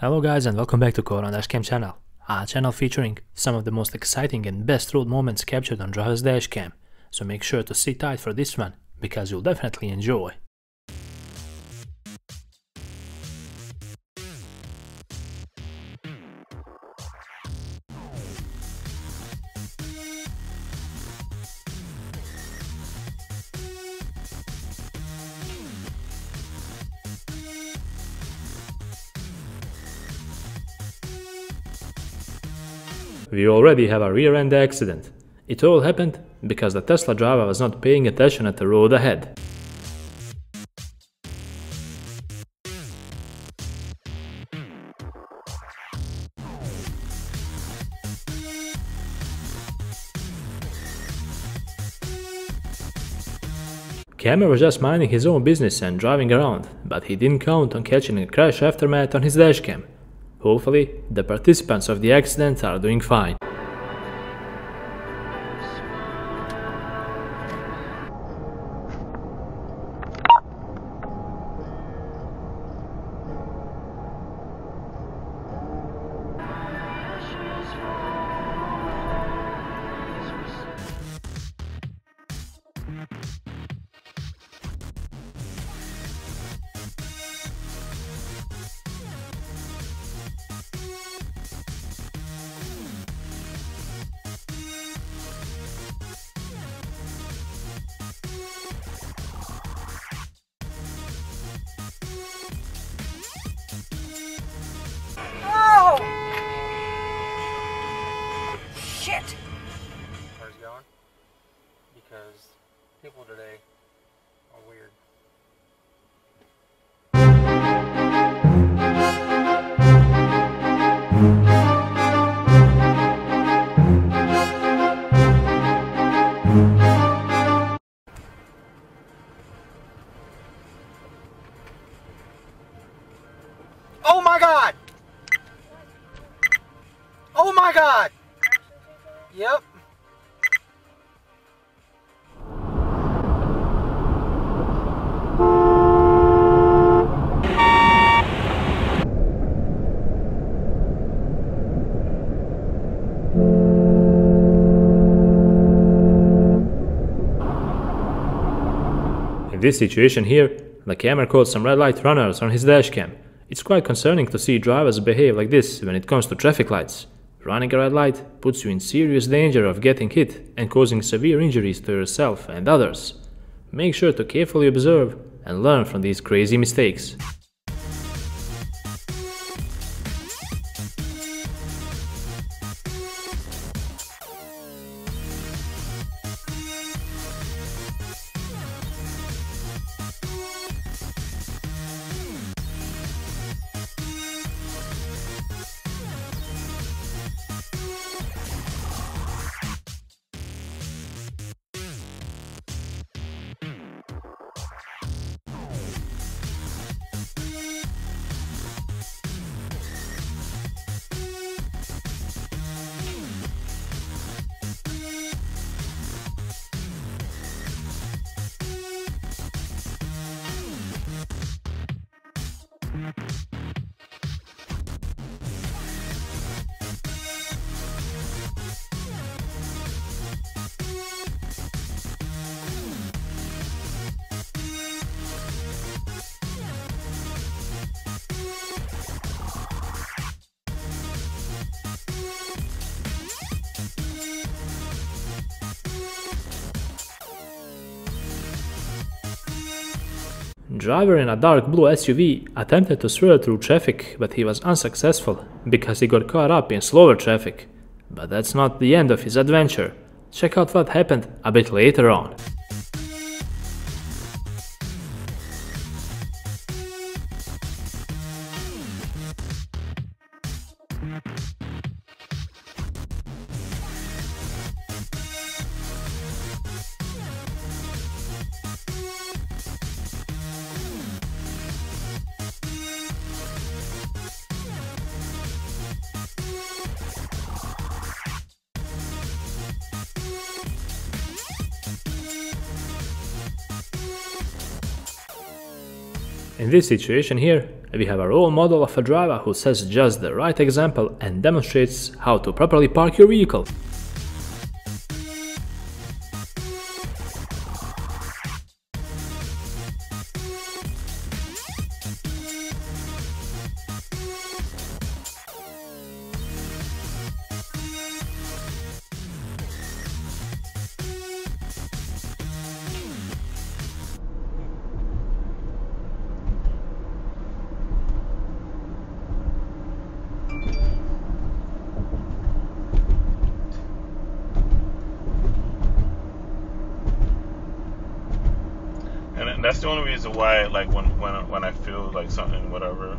Hello guys and welcome back to Caught on Dashcam channel, a channel featuring some of the most exciting and best road moments captured on driver's dashcam. So make sure to sit tight for this one, because you'll definitely enjoy. We already have a rear-end accident. It all happened because the Tesla driver was not paying attention at the road ahead. Cameron was just minding his own business and driving around, but he didn't count on catching a crash aftermath on his dashcam. Hopefully, the participants of the accident are doing fine. People today are weird. Oh my god! Oh my god! Yep. This situation here, the camera caught some red light runners on his dashcam. It's quite concerning to see drivers behave like this when it comes to traffic lights. Running a red light puts you in serious danger of getting hit and causing severe injuries to yourself and others. Make sure to carefully observe and learn from these crazy mistakes. Driver in a dark blue SUV attempted to swerve through traffic, but he was unsuccessful because he got caught up in slower traffic. But that's not the end of his adventure. Check out what happened a bit later on. In this situation here, we have a role model of a driver who sets just the right example and demonstrates how to properly park your vehicle. That's the only reason why, like, when when when I feel like something, whatever.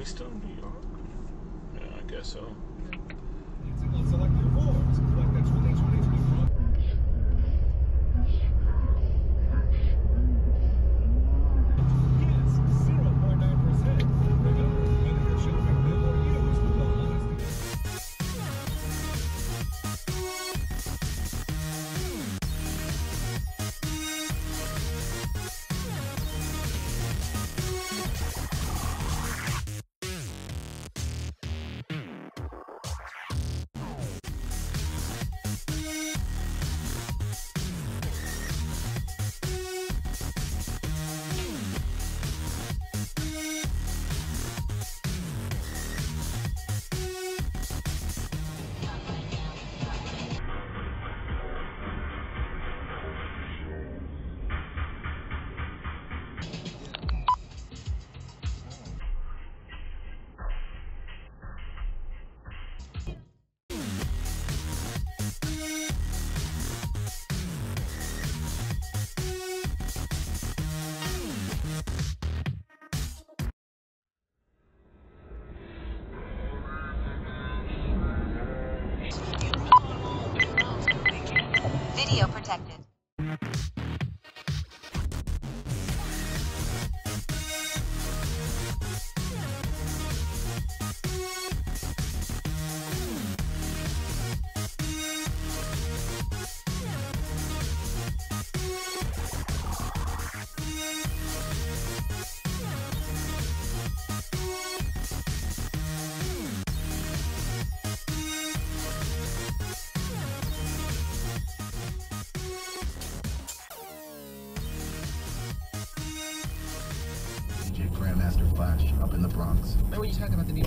we still in New York? Yeah, I guess so. Video protected. Grandmaster Flash up in the Bronx. Remember you talking about the new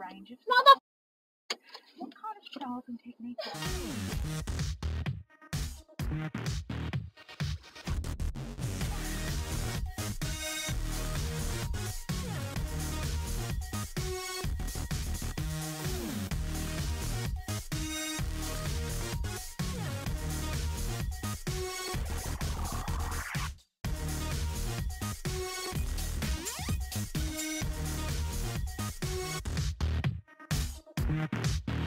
range of mother. What kind of and? we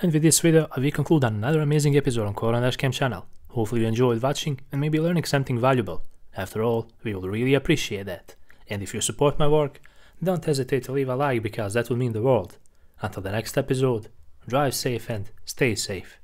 And with this video, we conclude another amazing episode on Caught on Dashcam channel. Hopefully you enjoyed watching and maybe learning something valuable. After all, we will really appreciate that. And if you support my work, don't hesitate to leave a like because that would mean the world. Until the next episode, drive safe and stay safe.